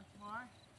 Once more.